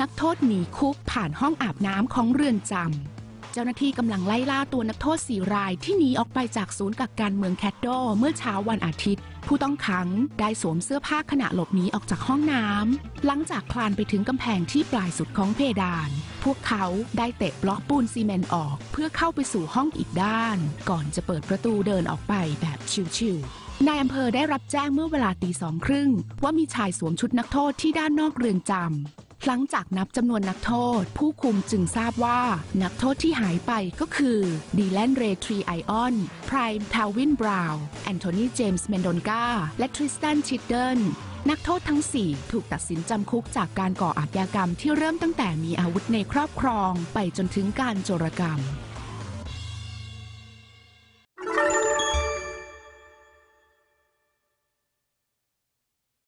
นักโทษหนีคุกผ่านห้องอาบน้ำของเรือนจำ เจ้าหน้าที่กำลังไล่ล่าตัวนักโทษสี่รายที่หนีออกไปจากศูนย์กักกันเมืองแคดโดเมื่อเช้าวันอาทิตย์ ผู้ต้องขังได้สวมเสื้อผ้าขณะหลบหนีออกจากห้องน้ำ หลังจากคลานไปถึงกำแพงที่ปลายสุดของเพดาน พวกเขาได้เตะบล็อกปูนซีเมนต์ออก เพื่อเข้าไปสู่ห้องอีกด้าน ก่อนจะเปิดประตูเดินออกไปแบบชิวๆนายอำเภอได้รับแจ้งเมื่อเวลาตีสองครึ่งว่ามีชายสวมชุดนักโทษที่ด้านนอกเรือนจำ หลังจากนับจำนวนนักโทษ ผู้คุมจึงทราบว่า นักโทษที่หายไปก็คือดีแลนเรทรีไอออนไพรม์ทาวินบราวน์แอนโทนีเจมส์เมนโดนกาและทริสตันชิดเดิลนักโทษทั้ง 4 ถูกตัดสินจำคุกจากการก่ออาชญากรรมที่เริ่มตั้งแต่มีอาวุธในครอบครอง ไปจนถึงการโจรกรรม